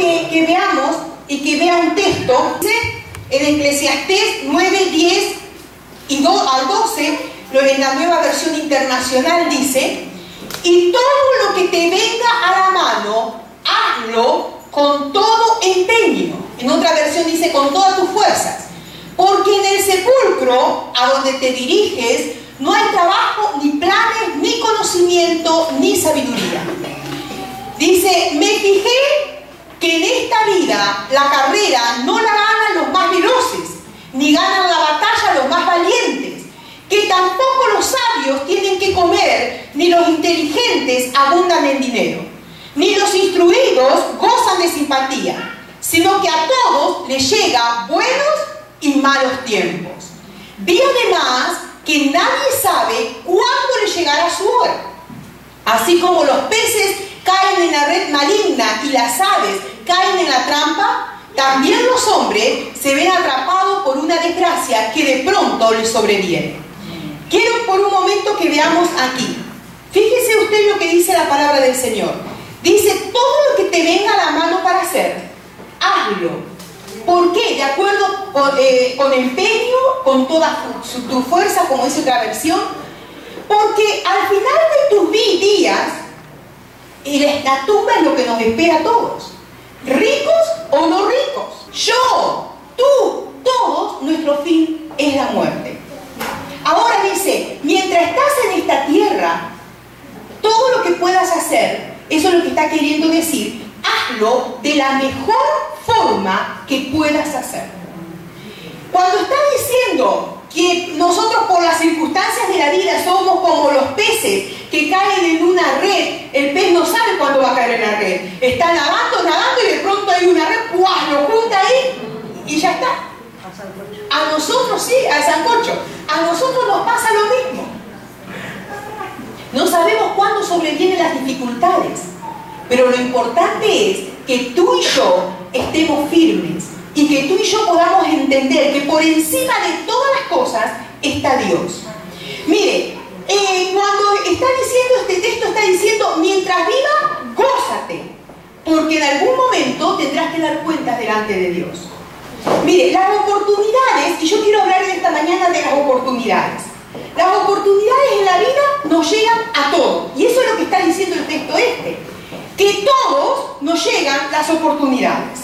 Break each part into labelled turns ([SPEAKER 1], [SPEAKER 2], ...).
[SPEAKER 1] que, que veamos y que vea un texto. En Eclesiastés 9, 10 y 2 al 12, en la nueva versión internacional dice, y todo lo que te venga a la mano, hazlo con todo empeño. En otra versión dice con todas tus fuerzas. Porque en el sepulcro a donde te diriges no hay trabajo, ni planes, ni conocimiento, ni sabiduría. Dice, me fijé que en esta vida la carrera no la ganan los más veloces, ni ganan la batalla los más valientes, que tampoco los sabios tienen que comer, ni los inteligentes abundan en dinero, ni los instruidos gozan de simpatía, sino que a todos les llega buenos y malos tiempos. Vi además que nadie sabe cuándo le llegará su hora. Así como los peces caen en la red maligna y las aves caen en la trampa, también los hombres se ven atrapados por una desgracia que de pronto les sobreviene. Quiero por un momento que veamos aquí. Fíjese usted lo que dice la palabra del Señor. Dice, todo lo que te venga a la mano para hacer, hazlo. ¿Por qué? De acuerdo con, eh, con empeño, con toda tu fuerza, como dice otra versión. Porque al final de tus días, y la tumba es lo que nos espera a todos. Ricos o no ricos. Yo, tú, todos, nuestro fin es la muerte. Ahora dice, mientras estás en esta tierra, todo lo que puedas hacer, eso es lo que está queriendo decir, hazlo de la mejor forma que puedas hacer. Cuando está diciendo que nosotros por las circunstancias de la vida somos como los peces caen en una red, el pez no sabe cuándo va a caer en la red. Está nadando, nadando y de pronto hay una red, ¡guau! lo junta ahí y ya está. A nosotros sí, al sancocho. A nosotros nos pasa lo mismo. No sabemos cuándo sobrevienen las dificultades. Pero lo importante es que tú y yo estemos firmes y que tú y yo podamos entender que por encima de todas las cosas está Dios. Mire, eh, cuando está diciendo este texto, está diciendo, mientras viva, gózate, porque en algún momento tendrás que dar cuentas delante de Dios. Mire, las oportunidades, y yo quiero hablar en esta mañana de las oportunidades. Las oportunidades en la vida nos llegan a todos, y eso es lo que está diciendo el texto este que todos nos llegan las oportunidades.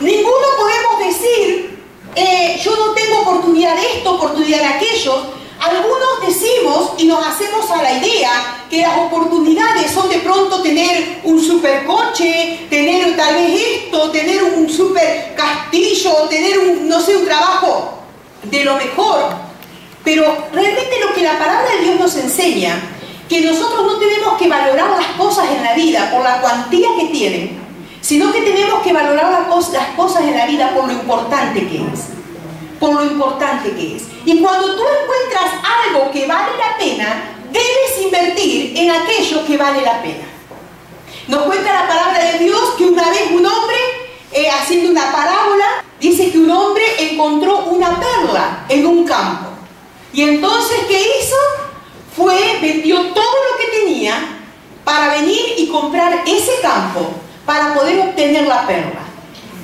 [SPEAKER 1] Ninguno podemos decir, eh, yo no tengo oportunidad de esto, oportunidad de aquello. Algunos decimos y nos hacemos a la idea que las oportunidades son de pronto tener un supercoche, tener tal vez esto, tener un super castillo, tener un, no sé, un trabajo de lo mejor. Pero realmente lo que la palabra de Dios nos enseña que nosotros no tenemos que valorar las cosas en la vida por la cuantía que tienen, sino que tenemos que valorar las cosas en la vida por lo importante que es. Por lo importante que es. Y cuando tú encuentras algo que vale la pena, debes invertir en aquello que vale la pena. Nos cuenta la palabra de Dios que una vez un hombre, eh, haciendo una parábola, dice que un hombre encontró una perla en un campo. Y entonces, ¿qué hizo? fue, vendió todo lo que tenía para venir y comprar ese campo para poder obtener la perla.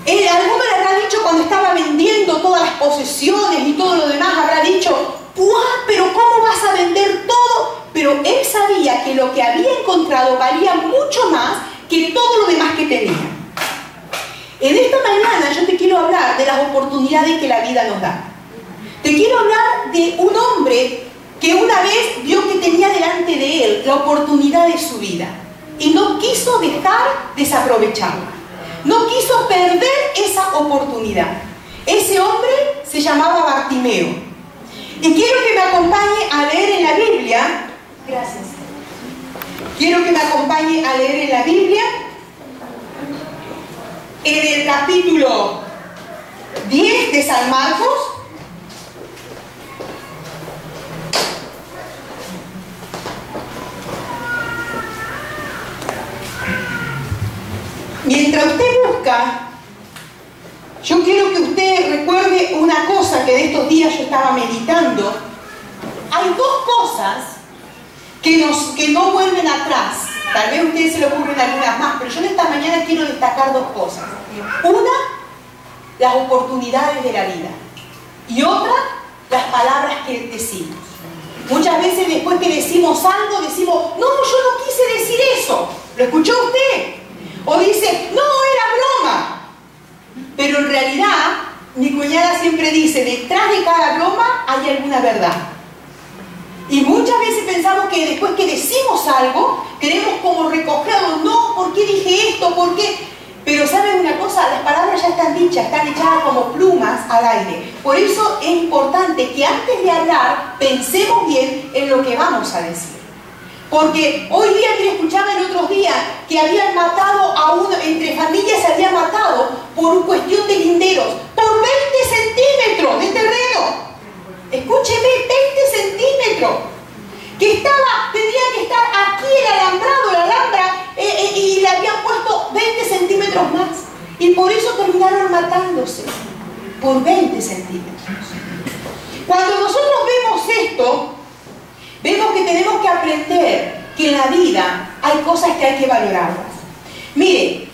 [SPEAKER 1] Eh, alguno le habrá dicho cuando estaba vendiendo todas las posesiones y todo lo demás, habrá dicho, ¡Puah! Pero ¿cómo vas a vender todo? Pero él sabía que lo que había encontrado valía mucho más que todo lo demás que tenía. En esta mañana yo te quiero hablar de las oportunidades que la vida nos da. Te quiero hablar de un hombre que una vez vio que tenía delante de él la oportunidad de su vida y no quiso dejar desaprovecharla. No quiso perder esa oportunidad. Ese hombre se llamaba Bartimeo. Y quiero que me acompañe a leer en la Biblia. Gracias. Quiero que me acompañe a leer en la Biblia. En el capítulo 10 de San Marcos. Mientras usted busca, yo quiero que usted recuerde una que de estos días yo estaba meditando. Hay dos cosas que, nos, que no vuelven atrás Tal vez a ustedes se le ocurren algunas más, pero yo en esta mañana quiero destacar dos cosas. Una, las oportunidades de la vida. Y otra, las palabras que decimos. Muchas veces después que decimos algo, decimos, no, yo no quise decir eso. ¿Lo escuchó usted? O dice, no, era broma. Pero en realidad, mi cuñada siempre dice, detrás de cada broma hay alguna verdad. Y muchas veces pensamos que después que decimos algo, queremos como recogerlo, no, ¿por qué dije esto? ¿Por qué? Pero ¿saben una cosa? Las palabras ya están dichas, están echadas como plumas al aire. Por eso es importante que antes de hablar pensemos bien en lo que vamos a decir. Porque hoy día, que escuchaba en otros días, que habían matado a uno, entre familias se había matado por cuestión de linderos, por 20 centímetros de terreno. Escúcheme, 20 centímetros. Que estaba, tendría que estar aquí el alambrado, la alhambra, eh, eh, y le habían puesto 20 centímetros más. Y por eso terminaron matándose. Por 20 centímetros. Cuando nosotros vemos esto, vemos que tenemos que aprender que en la vida hay cosas que hay que valorarlas. Mire,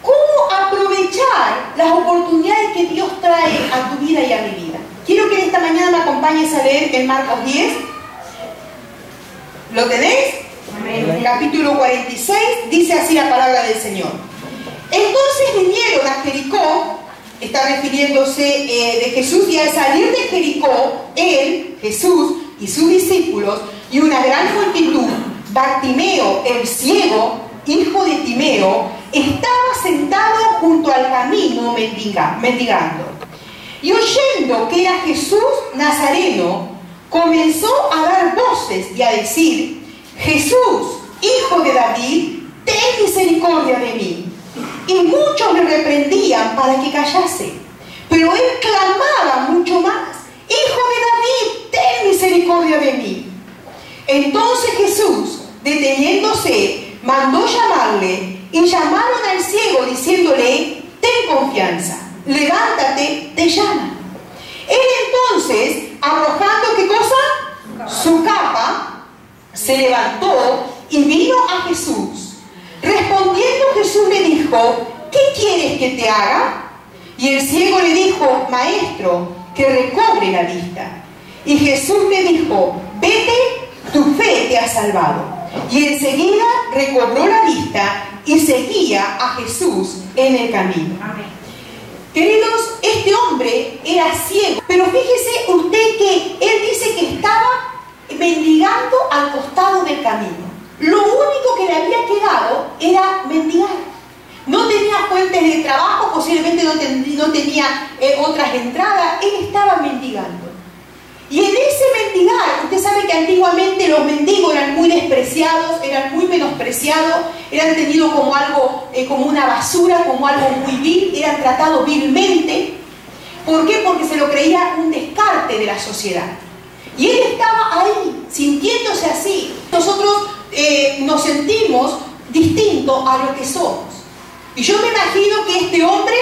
[SPEAKER 1] ¿cómo aprovechar las oportunidades que Dios trae a tu vida y a mi vida? Quiero que esta mañana me acompañes a leer en Marcos 10. ¿Lo tenéis? Amén. Capítulo 46 dice así la palabra del Señor. Entonces vinieron a Jericó, está refiriéndose eh, de Jesús, y al salir de Jericó, él, Jesús, y sus discípulos y una gran multitud, Bartimeo el ciego, hijo de Timeo, estaba sentado junto al camino mendigando. Y oyendo que era Jesús Nazareno, comenzó a dar voces y a decir, Jesús, hijo de David, ten misericordia de mí. Y muchos le reprendían para que callase. Pero él clamaba mucho más, Hijo de David, ten misericordia de mí. Entonces Jesús, deteniéndose, mandó llamarle y llamaron al ciego diciéndole, ten confianza, levántate, te llama. Él entonces, arrojando qué cosa? Su capa, se levantó y vino a Jesús. Respondiendo Jesús le dijo, ¿qué quieres que te haga? Y el ciego le dijo, maestro, que recobre la vista. Y Jesús le dijo, vete, tu fe te ha salvado. Y enseguida recobró la vista y seguía a Jesús en el camino. Queridos, este hombre era ciego, pero fíjese usted que él dice que estaba mendigando al costado del camino. Lo único que le había quedado era mendigar. No tenía fuentes de trabajo, posiblemente no, tenía eh, otras entradas, él estaba mendigando. Y en ese mendigar, usted sabe que antiguamente los mendigos eran muy despreciados, eran muy menospreciados, eran tenidos como algo, eh, como una basura, como algo muy vil, eran tratados vilmente. ¿Por qué? Porque se lo creía un descarte de la sociedad. Y él estaba ahí, sintiéndose así. Nosotros eh, nos sentimos distintos a lo que somos. Y yo me imagino que este hombre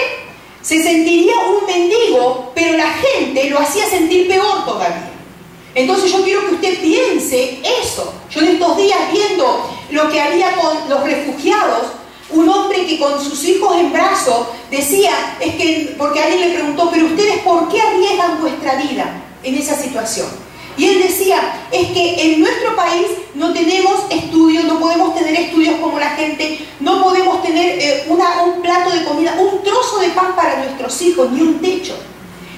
[SPEAKER 1] se sentiría un mendigo, pero la gente lo hacía sentir peor todavía. Entonces yo quiero que usted piense eso. Yo en estos días viendo lo que había con los refugiados, un hombre que con sus hijos en brazos decía, es que, porque alguien le preguntó, pero ustedes por qué arriesgan vuestra vida en esa situación? Y él decía, es que en nuestro país no tenemos estudios, no podemos tener estudios como la gente, no podemos tener eh, un plato de comida, un trozo de pan para nuestros hijos, ni un techo.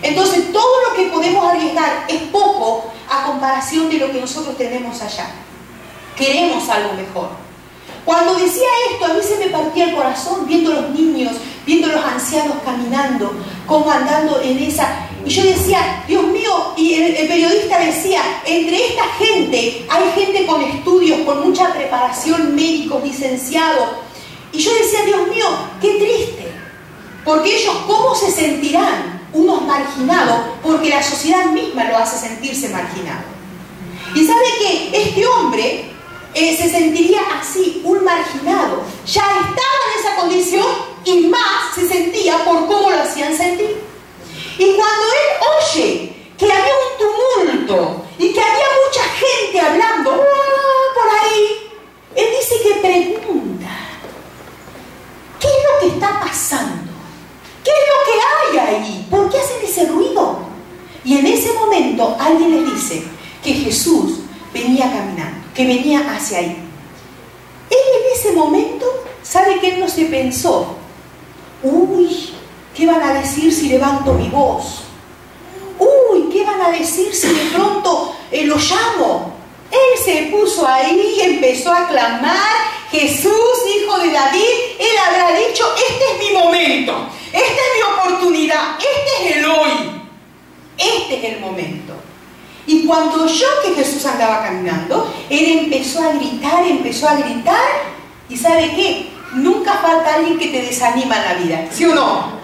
[SPEAKER 1] Entonces todo lo que podemos arriesgar es poco a comparación de lo que nosotros tenemos allá. Queremos algo mejor. Cuando decía esto, a mí se me partía el corazón viendo los niños, viendo los ancianos caminando, como andando en esa... Y yo decía, Dios mío, y el, periodista decía, entre esta gente hay gente con estudios, con mucha preparación, médicos, licenciados. Y yo decía, Dios mío, qué triste, porque ellos cómo se sentirán unos marginados, porque la sociedad misma lo hace sentirse marginado. Y sabe que este hombre eh, se sentiría así, un marginado. Ya estaba en esa condición y más se sentía por cómo lo hacían sentir. Y cuando él oye que había un tumulto y que había mucha gente hablando por ahí, él dice que pregunta, ¿qué es lo que está pasando? ¿Qué es lo que hay ahí? ¿Por qué hacen ese ruido? Y en ese momento alguien les dice que Jesús venía caminando, que venía hacia ahí. Él en ese momento sabe que él no se pensó Uy, ¿qué van a decir si levanto mi voz? Uy, ¿qué van a decir si de pronto eh, lo llamo? Él se puso ahí y empezó a clamar, Jesús, hijo de David, él habrá dicho, este es mi momento, esta es mi oportunidad, este es el hoy, este es el momento. Y cuando oyó que Jesús andaba caminando, él empezó a gritar, empezó a gritar, y ¿sabe qué? Nunca falta alguien que te desanima en la vida, ¿sí o no?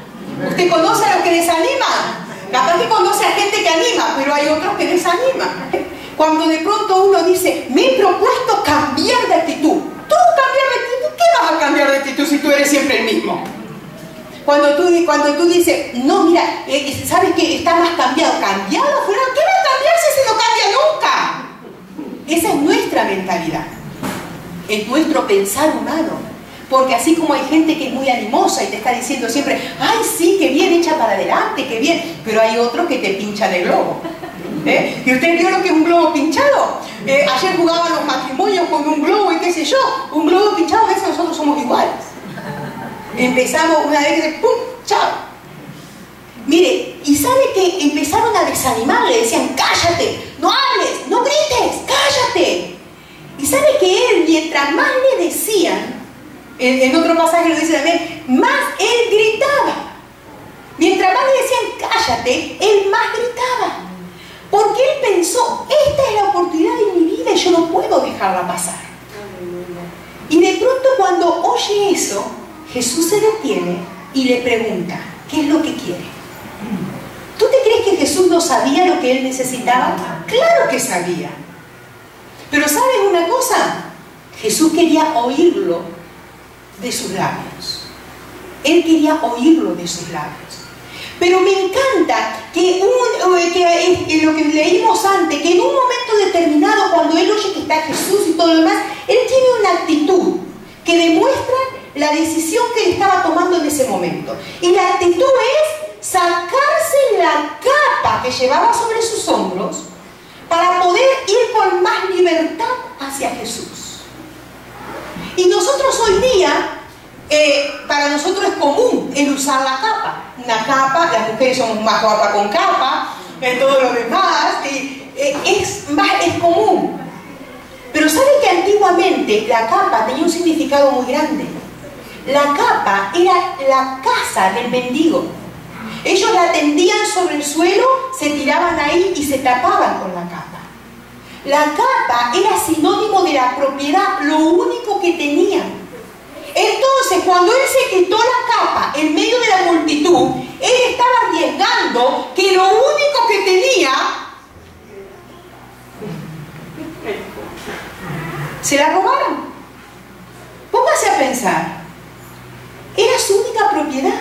[SPEAKER 1] ¿Usted conoce a los que desaniman? Capaz que conoce a gente que anima, pero hay otros que desaniman. Cuando de pronto uno dice, me he propuesto cambiar de actitud. ¿Tú cambiar de actitud? ¿Qué vas a cambiar de actitud si tú eres siempre el mismo? Cuando tú, cuando tú dices, no, mira, eh, ¿sabes que está más cambiado? ¿Cambiado? ¿Qué va a cambiarse si no cambia nunca? Esa es nuestra mentalidad. Es nuestro pensar humano. Porque así como hay gente que es muy animosa y te está diciendo siempre, ay, sí, qué bien, echa para adelante, qué bien, pero hay otros que te pinchan el globo. ¿Eh? ¿Y usted vio lo que es un globo pinchado? Eh, ayer jugaban los matrimonios con un globo y qué sé yo. Un globo pinchado, a veces nosotros somos iguales. Empezamos una vez y ¡pum! ¡Chao! Mire, y sabe que empezaron a desanimar, le decían, cállate, no hables, no grites, cállate. Y sabe que él, mientras más le decían, en, otro pasaje lo dice también, más él gritaba. Mientras más le decían, cállate, él más gritaba. Porque él pensó, esta es la oportunidad de mi vida y yo no puedo dejarla pasar. Y de pronto cuando oye eso, Jesús se detiene y le pregunta, ¿qué es lo que quiere? ¿Tú te crees que Jesús no sabía lo que él necesitaba? Claro que sabía. Pero ¿sabes una cosa? Jesús quería oírlo de sus labios. Él quería oírlo de sus labios. Pero me encanta que, un, que, lo que leímos antes, que en un momento determinado, cuando él oye que está Jesús y todo lo demás, él tiene una actitud que demuestra la decisión que él estaba tomando en ese momento. Y la actitud es sacarse la capa que llevaba sobre sus hombros para poder ir con más libertad hacia Jesús. Y nosotros hoy día eh, para nosotros es común el usar la capa. Una capa, las mujeres somos más guapas con capa, en todo lo demás, y, eh, es, es común. Pero ¿sabe que antiguamente la capa tenía un significado muy grande? La capa era la casa del mendigo. Ellos la tendían sobre el suelo, se tiraban ahí y se tapaban con la capa. La capa era sinónimo de la propiedad, lo único que tenían. Entonces, cuando él se quitó la capa en medio de la multitud, él estaba arriesgando que lo único que tenía se la robaron. Póngase a pensar. Era su única propiedad.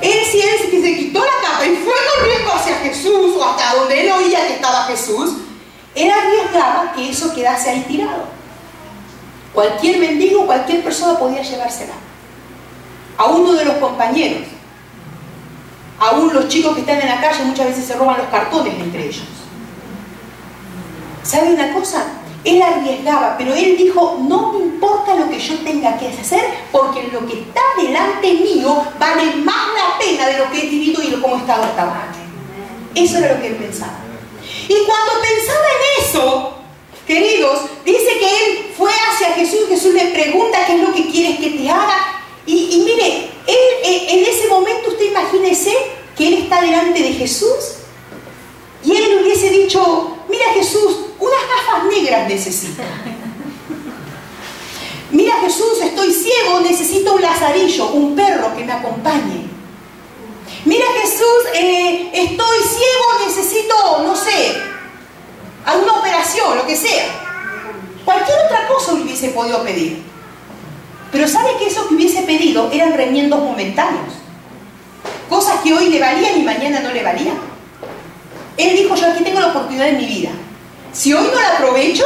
[SPEAKER 1] Él, si él se quitó la capa y fue corriendo hacia Jesús o hasta donde él oía que estaba Jesús, él arriesgaba que eso quedase ahí tirado. Cualquier mendigo, cualquier persona podía llevársela. A uno de los compañeros, aún los chicos que están en la calle muchas veces se roban los cartones entre ellos. ¿Sabe una cosa? Él arriesgaba, pero él dijo, no me importa lo que yo tenga que hacer, porque lo que está delante mío vale más la pena de lo que he vivido y cómo he estado hasta ahora. Eso era lo que él pensaba. Y cuando pensaba en eso, Queridos, dice que él fue hacia Jesús, Jesús le pregunta qué es lo que quieres que te haga. Y, mire, él, eh, en ese momento usted imagínese que él está delante de Jesús y él le hubiese dicho, mira Jesús, unas gafas negras necesito. Mira Jesús, estoy ciego, necesito un lazarillo, un perro que me acompañe. Mira Jesús, eh, estoy ciego, necesito, no sé, a una operación, lo que sea. Cualquier otra cosa hubiese podido pedir. Pero ¿sabe que eso que hubiese pedido eran remiendos momentáneos? Cosas que hoy le valían y mañana no le valían. Él dijo, yo aquí tengo la oportunidad de mi vida. Si hoy no la aprovecho,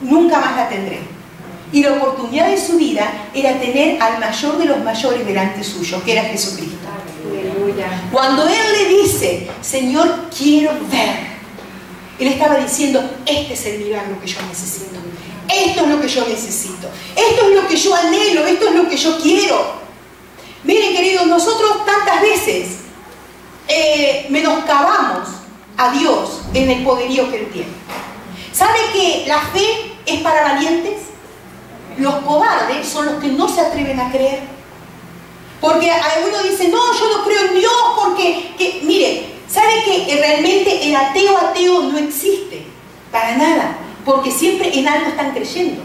[SPEAKER 1] nunca más la tendré. Y la oportunidad de su vida era tener al mayor de los mayores delante suyo, que era Jesucristo. Cuando Él le dice, Señor, quiero ver, Él estaba diciendo, este es el milagro que yo necesito. Esto es lo que yo necesito. Esto es lo que yo anhelo. Esto es lo que yo quiero. Miren, queridos, nosotros tantas veces eh, menoscabamos a Dios en el poderío que Él tiene. ¿Sabe que la fe es para valientes? Los cobardes son los que no se atreven a creer. Porque alguno dice, no, yo no creo en Dios porque, que, mire, ¿sabe que realmente el ateo ateo no existe? Para nada, porque siempre en algo están creyendo.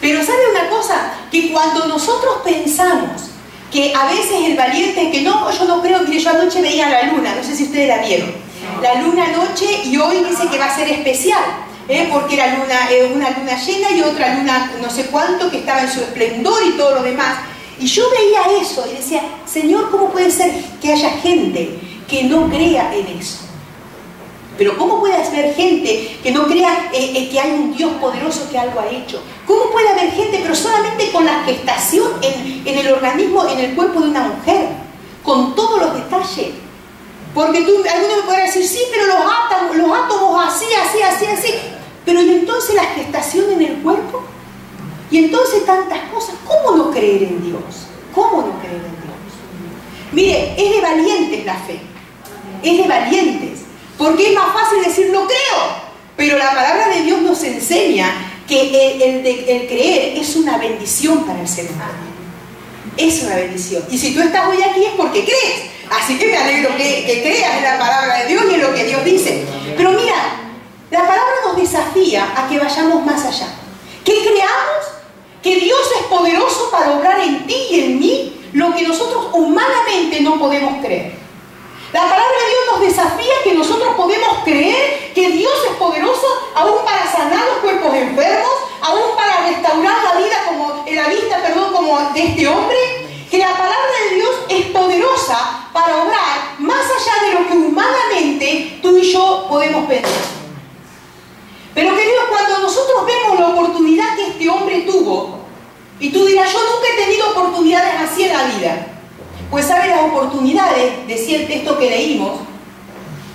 [SPEAKER 1] Pero ¿sabe una cosa? Que cuando nosotros pensamos que a veces el valiente que no, yo no creo, mire, yo anoche veía la luna, no sé si ustedes la vieron. La luna anoche y hoy dice que va a ser especial. ¿eh? porque era luna, eh, una luna llena y otra luna no sé cuánto que estaba en su esplendor y todo lo demás. Y yo veía eso y decía, Señor, ¿cómo puede ser que haya gente que no crea en eso? Pero ¿cómo puede haber gente que no crea eh, que hay un Dios poderoso que algo ha hecho? ¿Cómo puede haber gente, pero solamente con la gestación en, el organismo, en el cuerpo de una mujer? Con todos los detalles. Porque tú, alguno me podrá decir, sí, pero los átomos, así, así, así, así. Pero ¿y entonces la gestación en el cuerpo? Y entonces tantas cosas. ¿Cómo no creer en Dios? ¿Cómo no creer en Dios? Mire, es de valientes la fe. Es de valientes. Porque es más fácil decir no creo. Pero la palabra de Dios nos enseña que el, creer es una bendición para el ser humano. Es una bendición. Y si tú estás hoy aquí es porque crees. Así que me alegro que, creas en la palabra de Dios y en lo que Dios dice. Pero mira, la palabra nos desafía a que vayamos más allá. Que creamos que Dios es poderoso para obrar en ti y en mí lo que nosotros humanamente no podemos creer. La palabra de Dios nos desafía que nosotros podemos creer que Dios es poderoso aún para sanar los cuerpos enfermos, aún para restaurar la vida como la vista, perdón, como de este hombre, que la palabra de Dios es poderosa para obrar más allá de lo que humanamente tú y yo podemos pensar. Pero queridos, cuando nosotros vemos la oportunidad que este hombre tuvo, y tú dirás, yo nunca he tenido oportunidades así en la vida, pues sabe, las oportunidades, decía el texto que leímos,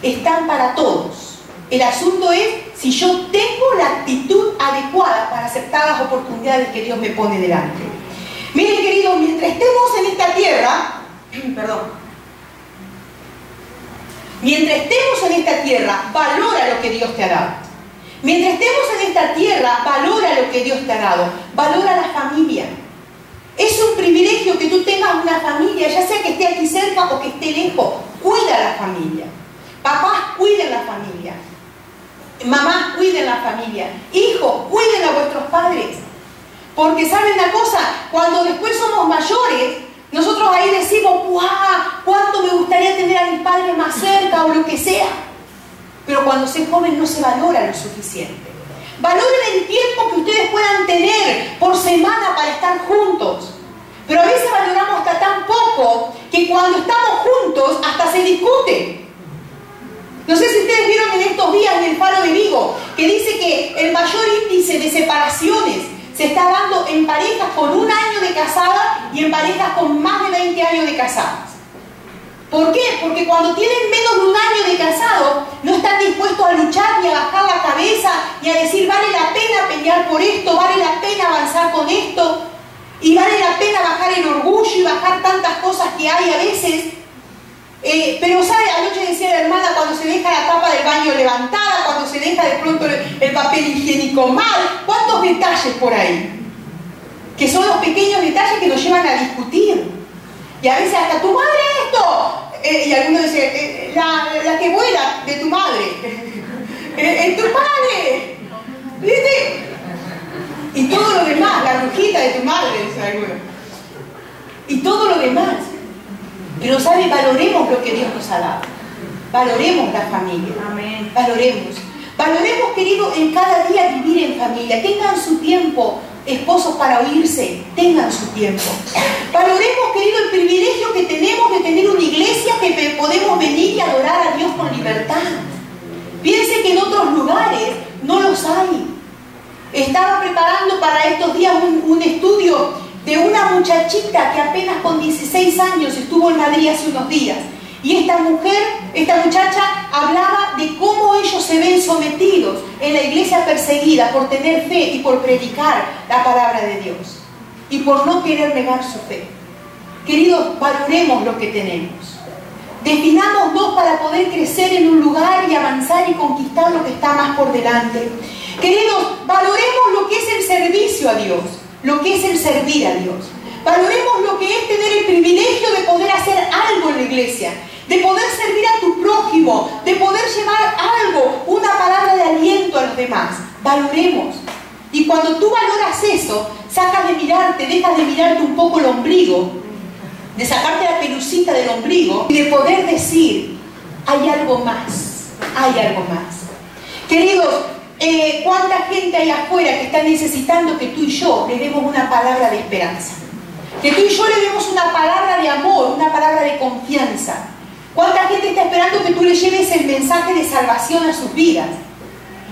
[SPEAKER 1] están para todos. El asunto es si yo tengo la actitud adecuada para aceptar las oportunidades que Dios me pone delante. Miren, queridos, mientras estemos en esta tierra, perdón, mientras estemos en esta tierra, valora lo que Dios te ha dado. Mientras estemos en esta tierra, valora lo que Dios te ha dado. Valora la familia. Es un privilegio que tú tengas una familia, ya sea que esté aquí cerca o que esté lejos. Cuida la familia. Papás, cuiden la familia. Mamás, cuiden la familia. Hijos, cuiden a vuestros padres. Porque saben una cosa, cuando después somos mayores, nosotros ahí decimos, ¡guau! ¿Cuánto me gustaría tener a mis padres más cerca o lo que sea? Pero cuando se joven no se valora lo suficiente. Valoren el tiempo que ustedes puedan tener por semana para estar juntos. Pero a veces valoramos hasta tan poco que cuando estamos juntos hasta se discute. No sé si ustedes vieron en estos días en el Faro de Vigo que dice que el mayor índice de separaciones se está dando en parejas con un año de casada y en parejas con más de 20 años de casadas. ¿Por qué? Porque cuando tienen menos de un año de casado, no están dispuestos a luchar ni a bajar la cabeza ni a decir vale la pena pelear por esto, vale la pena avanzar con esto y vale la pena bajar el orgullo y bajar tantas cosas que hay a veces eh, pero, ¿sabe? Anoche decía la hermana, cuando se deja la tapa del baño levantada, cuando se deja de pronto el, papel higiénico mal, ¿cuántos detalles por ahí? Que son los pequeños detalles que nos llevan a discutir. Y a veces hasta tu madre esto. Eh, y alguno dice, eh, la, que vuela de tu madre. ¡Es tu padre! ¿Viste? Y todo lo demás, la rujita de tu madre, dice alguno. Y todo lo demás. Pero, ¿sabe? Valoremos lo que Dios nos ha dado. Valoremos la familia. Amén. Valoremos. Valoremos, querido, en cada día vivir en familia. Tengan su tiempo, esposos, para oírse. Tengan su tiempo. Valoremos, querido, el privilegio que tenemos de tener una iglesia que podemos venir y adorar a Dios con libertad. Piense que en otros lugares no los hay. estaba preparando para estos días un, estudio de una muchachita que apenas con 16 años estuvo en Madrid hace unos días. Y esta mujer, esta muchacha, hablaba de cómo ellos se ven sometidos en la iglesia perseguida por tener fe y por predicar la palabra de Dios. Y por no querer negar su fe. Queridos, valoremos lo que tenemos. Definámonos para poder crecer en un lugar y avanzar y conquistar lo que está más por delante. Queridos, valoremos lo que es el servicio a Dios, lo que es el servir a Dios. Valoremos lo que es tener el privilegio de poder hacer algo en la iglesia, de poder servir a tu prójimo, de poder llevar algo, una palabra de aliento a los demás. Valoremos. Y cuando tú valoras eso, sacas de mirarte, dejas de mirarte un poco el ombligo de sacarte la pelucita del ombligo y de poder decir, hay algo más, hay algo más. Queridos, eh, ¿cuánta gente hay afuera que está necesitando que tú y yo le demos una palabra de esperanza? Que tú y yo le demos una palabra de amor, una palabra de confianza. ¿Cuánta gente está esperando que tú le lleves el mensaje de salvación a sus vidas?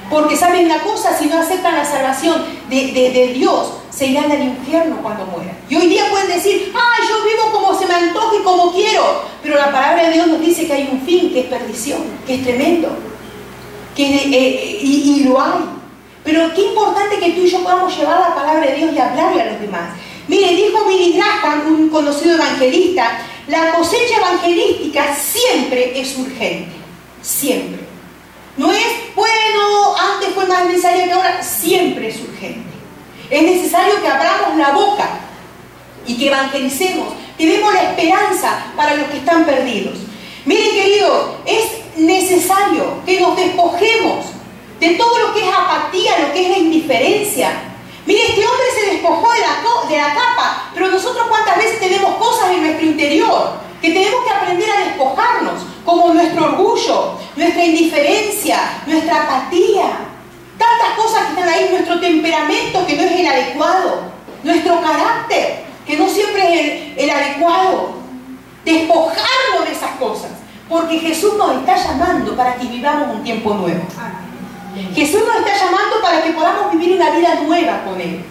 [SPEAKER 1] Porque saben una cosa, si no aceptan la salvación de, de Dios, se irán al infierno cuando mueran. Y hoy día pueden decir, ah, yo vivo como se me antoje como quiero. Pero la palabra de Dios nos dice que hay un fin, que es perdición, que es tremendo. Que, eh, y, lo hay. Pero qué importante que tú y yo podamos llevar la palabra de Dios y hablarle a los demás. Mire, dijo Billy Graham, un conocido evangelista, la cosecha evangelística siempre es urgente. Siempre. No es, bueno, antes fue más necesario que ahora, siempre es urgente. Es necesario que abramos la boca y que evangelicemos, que demos la esperanza para los que están perdidos. Miren, querido, es necesario que nos despojemos de todo lo que es apatía, lo que es la indiferencia. Mire, este hombre se despojó de la, de la capa, pero nosotros cuántas veces tenemos cosas en nuestro interior que tenemos que aprender a despojarnos, como nuestro orgullo, nuestra indiferencia, nuestra apatía. Tantas cosas que están ahí, nuestro temperamento que no es el adecuado, nuestro carácter que no siempre es el, adecuado. Despojarnos de esas cosas, porque Jesús nos está llamando para que vivamos un tiempo nuevo. Jesús nos está llamando para que podamos vivir una vida nueva con Él.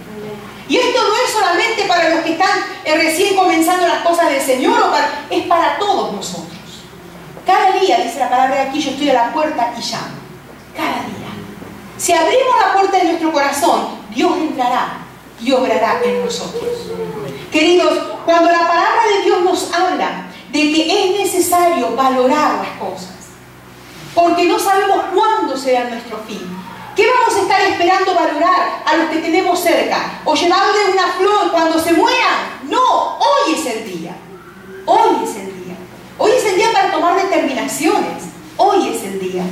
[SPEAKER 1] Y esto no es solamente para los que están eh, recién comenzando las cosas del Señor, es para todos nosotros. Cada día, dice la palabra de aquí, yo estoy a la puerta y llamo. Cada día. Si abrimos la puerta de nuestro corazón, Dios entrará y obrará en nosotros. Queridos, cuando la palabra de Dios nos habla de que es necesario valorar las cosas, porque no sabemos cuándo será nuestro fin. ¿Qué vamos a estar esperando valorar a los que tenemos cerca? ¿O llevarle una flor cuando se mueran? No, hoy es el día. Hoy es el día. Hoy es el día para tomar determinaciones. Hoy es el día.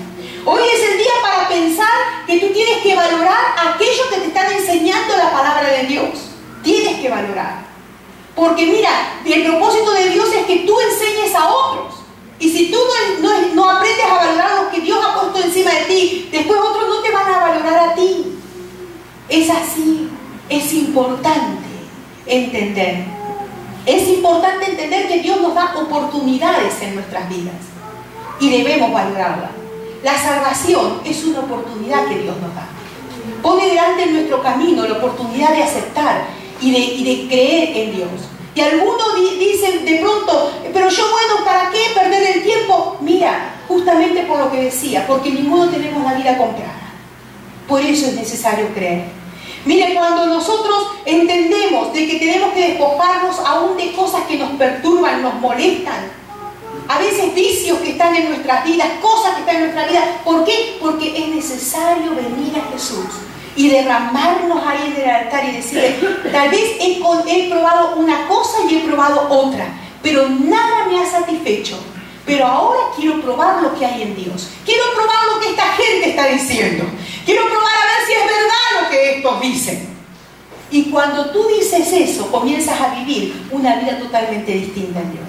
[SPEAKER 1] Hoy es el día para pensar que tú tienes que valorar aquellos que te están enseñando la palabra de Dios. Tienes que valorar. Porque mira, el propósito de Dios es que tú enseñes a otros. Y si tú no, no, aprendes a valorar lo que Dios ha puesto encima de ti, después otros no te van a valorar a ti. Es así. Es importante entender. Es importante entender que Dios nos da oportunidades en nuestras vidas. Y debemos valorarlas. La salvación es una oportunidad que Dios nos da. Pone delante en nuestro camino la oportunidad de aceptar y de, creer en Dios. Y algunos dicen de pronto, pero yo bueno, ¿para qué perder el tiempo? Mira, justamente por lo que decía, porque ninguno tenemos la vida comprada. Por eso es necesario creer. Mire, cuando nosotros entendemos de que tenemos que despojarnos aún de cosas que nos perturban, nos molestan, a veces vicios que están en nuestras vidas, cosas que están en nuestra vida. ¿Por qué? Porque es necesario venir a Jesús y derramarnos ahí en el altar y decirle, tal vez he, he probado una cosa y he probado otra, pero nada me ha satisfecho. Pero ahora quiero probar lo que hay en Dios. Quiero probar lo que esta gente está diciendo. Quiero probar a ver si es verdad lo que estos dicen. Y cuando tú dices eso, comienzas a vivir una vida totalmente distinta en Dios.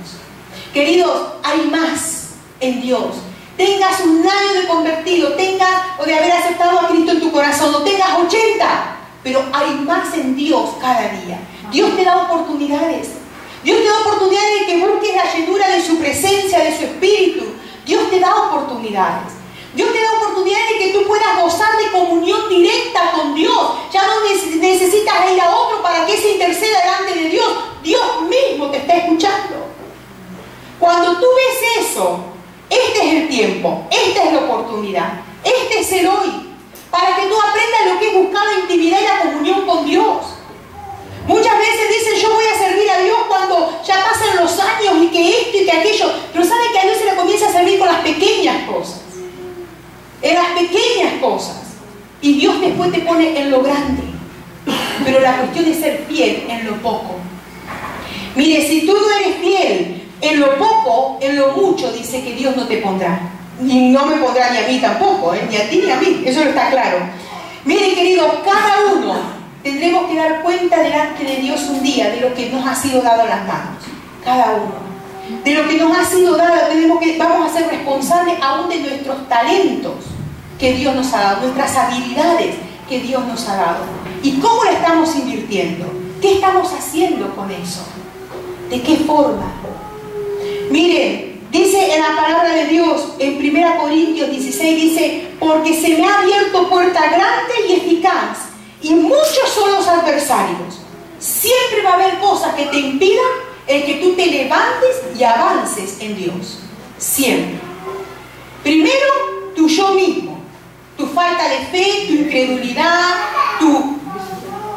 [SPEAKER 1] Queridos, hay más en Dios. Tengas un año de convertido, tengas o de haber aceptado a Cristo en tu corazón, no tengas 80, pero hay más en Dios cada día. Dios te da oportunidades. Dios te da oportunidades de que busques la llenura de su presencia, de su espíritu. Dios te da oportunidades. Dios te da oportunidades de que tú puedas gozar de comunión directa con Dios. Ya no necesitas ir a otro para que se interceda delante de Dios. Dios mismo te está escuchando. Cuando tú ves eso, este es el tiempo, esta es la oportunidad, este es el hoy, para que tú aprendas lo que es buscar la intimidad y la comunión con Dios. Muchas veces dicen, yo voy a servir a Dios cuando ya pasan los años y que esto y que aquello, pero sabe que a Dios se le comienza a servir con las pequeñas cosas, en las pequeñas cosas, y Dios después te pone en lo grande. Pero la cuestión es ser fiel en lo poco. Mire, si tú no eres fiel en lo poco, en lo mucho, dice que Dios no te pondrá. Ni no me pondrá ni a mí tampoco, ¿eh? ni a ti ni a mí, eso no está claro. Miren, queridos, cada uno tendremos que dar cuenta delante de Dios un día de lo que nos ha sido dado a las manos. Cada uno. De lo que nos ha sido dado, tenemos que, vamos a ser responsables aún de nuestros talentos que Dios nos ha dado, nuestras habilidades que Dios nos ha dado. ¿Y cómo la estamos invirtiendo? ¿Qué estamos haciendo con eso? ¿De qué forma? Miren, dice en la palabra de Dios, en 1 Corintios 16, dice, porque se me ha abierto puerta grande y eficaz, y muchos son los adversarios. Siempre va a haber cosas que te impidan el que tú te levantes y avances en Dios. Siempre. Primero, tu yo mismo, falta de fe, tu incredulidad, tu,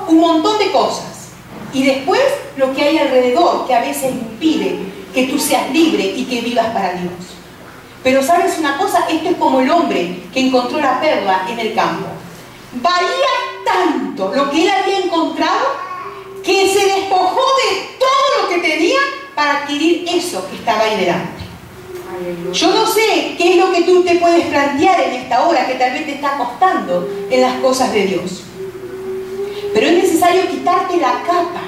[SPEAKER 1] un montón de cosas. Y después lo que hay alrededor, que a veces impide que tú seas libre y que vivas para Dios. Pero sabes una cosa, esto es como el hombre que encontró la perla en el campo. Valía tanto lo que él había encontrado que se despojó de todo lo que tenía para adquirir eso que estaba ahí delante. Yo no sé qué es lo que tú te puedes plantear en esta hora que tal vez te está costando en las cosas de Dios. Pero es necesario quitarte la capa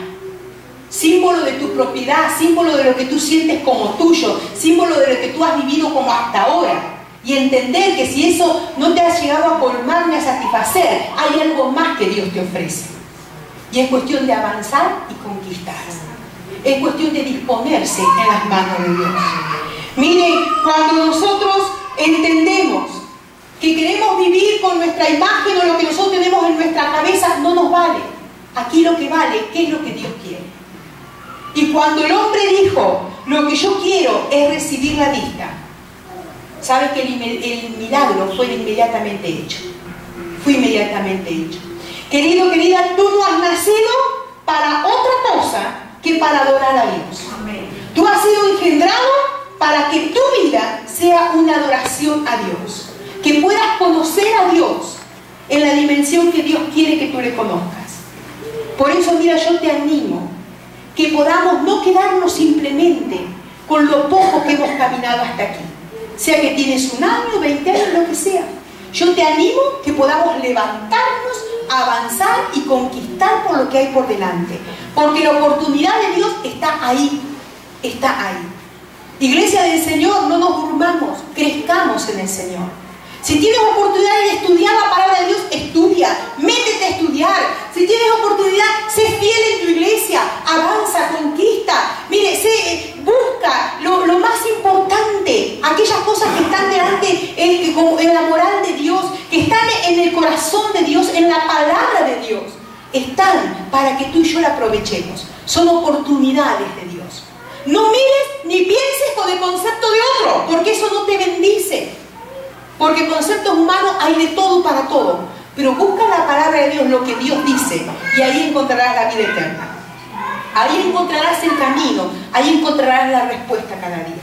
[SPEAKER 1] símbolo de tu propiedad, símbolo de lo que tú sientes como tuyo, símbolo de lo que tú has vivido como hasta ahora. Y entender que si eso no te ha llegado a colmar ni a satisfacer, hay algo más que Dios te ofrece. Y es cuestión de avanzar y conquistar. Es cuestión de disponerse en las manos de Dios. Mire, cuando nosotros entendemos que queremos vivir con nuestra imagen o lo que nosotros tenemos en nuestra cabeza, no nos vale. Aquí lo que vale, ¿qué es lo que Dios quiere? Y cuando el hombre dijo, lo que yo quiero es recibir la vista, sabe que el, milagro fue inmediatamente hecho. Fue inmediatamente hecho. Querido, querida, tú no has nacido para otra cosa que para adorar a Dios. Tú has sido engendrado para que tu vida sea una adoración a Dios. Que puedas conocer a Dios en la dimensión que Dios quiere que tú le conozcas. Por eso, mira, yo te animo que podamos no quedarnos simplemente con lo poco que hemos caminado hasta aquí. Sea que tienes un año, 20 años, lo que sea. Yo te animo que podamos levantarnos, avanzar y conquistar por lo que hay por delante. Porque la oportunidad de Dios está ahí, está ahí. Iglesia del Señor, no nos durmamos, crezcamos en el Señor. Si tienes oportunidad de estudiar la palabra de Dios, estudia, métete a estudiar. Si tienes oportunidad, sé fiel en tu iglesia, avanza, conquista. Mire, sé, busca lo, más importante, aquellas cosas que están delante en la moral de Dios, que están en el corazón de Dios, en la palabra de Dios. Están para que tú y yo la aprovechemos. Son oportunidades de Dios. No mires ni pienses con el concepto de otro, porque eso no te bendice. Porque conceptos humanos hay de todo para todo. Pero busca la palabra de Dios, lo que Dios dice, y ahí encontrarás la vida eterna. Ahí encontrarás el camino, ahí encontrarás la respuesta cada día.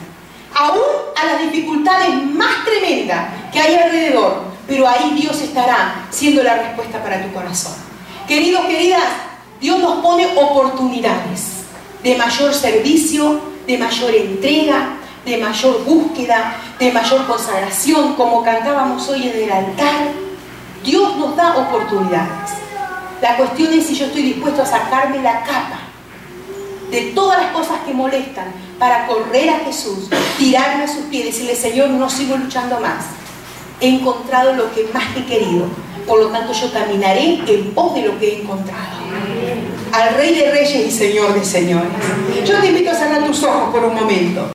[SPEAKER 1] Aún a las dificultades más tremendas que hay alrededor, pero ahí Dios estará siendo la respuesta para tu corazón. Queridos, queridas, Dios nos pone oportunidades de mayor servicio, de mayor entrega, de mayor búsqueda, de mayor consagración, como cantábamos hoy en el altar. Dios nos da oportunidades. La cuestión es si yo estoy dispuesto a sacarme la capa de todas las cosas que molestan para correr a Jesús, tirarme a sus pies y decirle, Señor, no sigo luchando más. He encontrado lo que más he querido. Por lo tanto, yo caminaré en pos de lo que he encontrado. Al Rey de Reyes y Señor de Señores. Yo te invito a cerrar tus ojos por un momento.